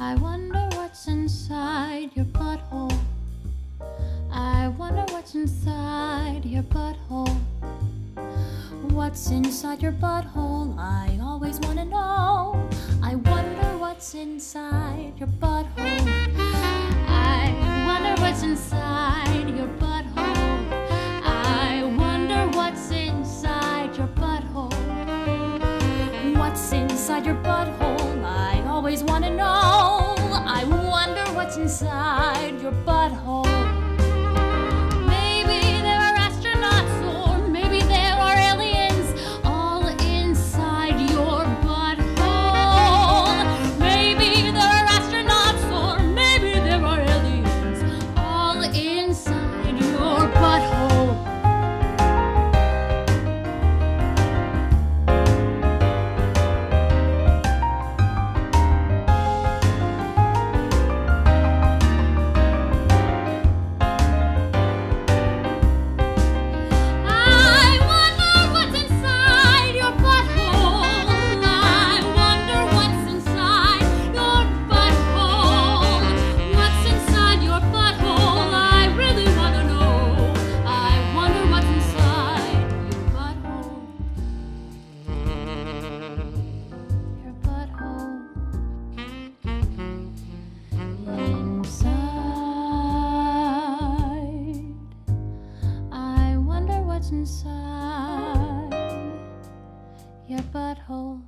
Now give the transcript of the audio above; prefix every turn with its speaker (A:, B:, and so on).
A: I wonder what's inside your butthole. I wonder what's inside your butthole. What's inside your butthole? I always want to know. I wonder what's inside your butthole. I wonder what's inside your butthole. I wonder what's inside your butthole. What's inside your butthole? I always want to know. Your butthole. What's inside your butthole.